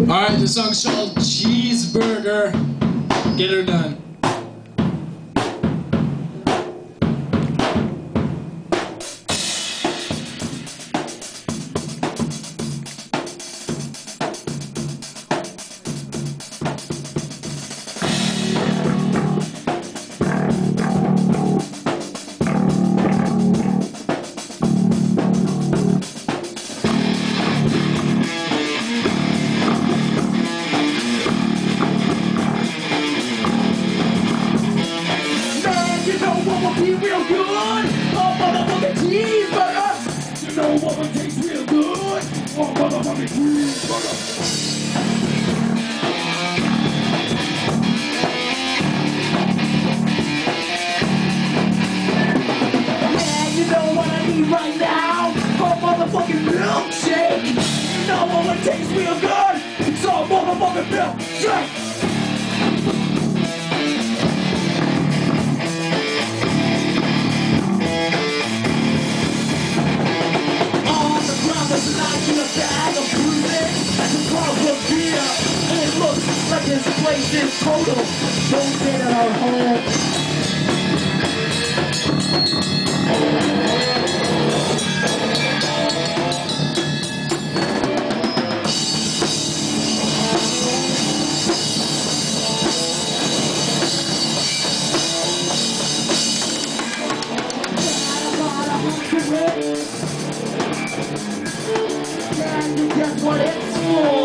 Alright, the song's called Cheeseburger. Get her done. What will be real good? A motherfucking cheeseburger. You know what will taste real good? A motherfucking cheeseburger. Right now? A motherfucking milkshake. You know what will taste real good? It's a motherfucking milkshake. bag of breathing That's a problem here. And it looks like this place is total Don't get it our home Thank Guess what it's for?